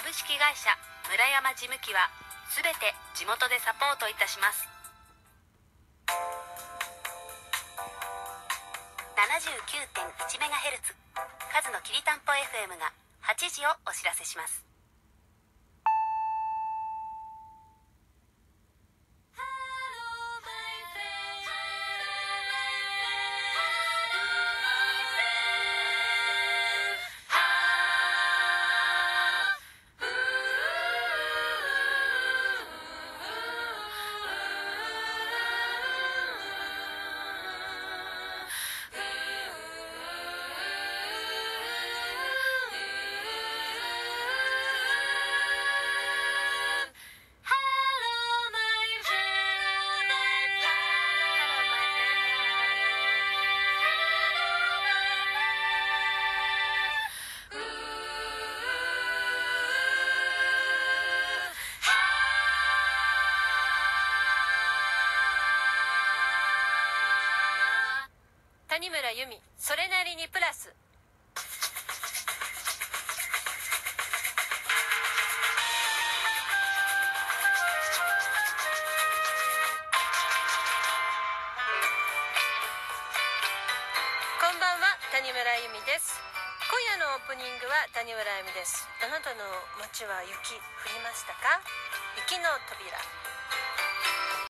株式会社村山事務機はすべて地元でサポートいたします。79.1メガヘルツ数のきりたんぽ FM が8時をお知らせします。谷村由美それなりにプラス。こんばんは谷村由美です。今夜のオープニングは谷村由美です。あなたの街は雪降りましたか？雪の扉。